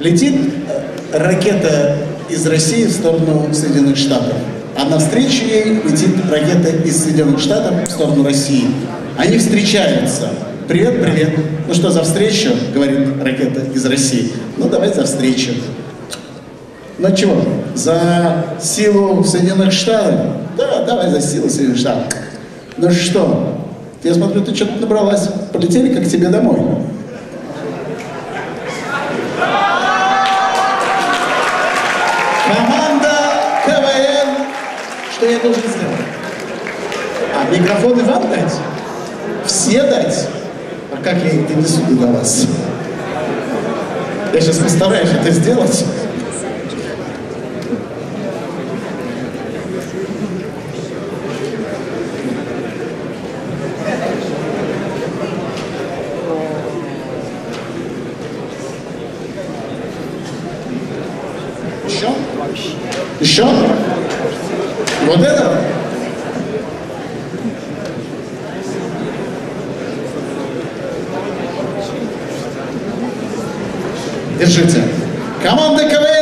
Летит э, ракета из России в сторону Соединенных Штатов, а навстречу ей летит ракета из Соединенных Штатов в сторону России. Они встречаются. Привет, привет. Ну что, за встречу, говорит ракета из России. Ну давай за встречу. Ну чего, за силу Соединенных Штатов? Да, давай за силу Соединенных Штатов. Ну что, я смотрю, ты что-то набралась. Полетели как к тебе домой. Команда КВН. Что я должен сделать? А микрофоны вам дать? Все дать? А как я их донесу до вас? Я сейчас постараюсь это сделать. Еще? Еще? Вот это? Держите. Команда КВН.